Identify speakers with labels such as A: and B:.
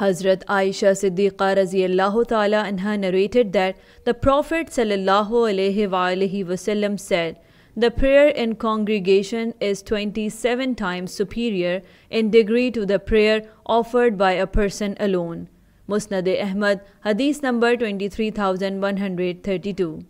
A: Hazrat Aisha Siddiqa radiallahu ta'ala anha narrated that the Prophet sallallahu alaihi wasallam said, the prayer in congregation is 27 times superior in degree to the prayer offered by a person alone. Musnad Ahmad, Hadith number 23132.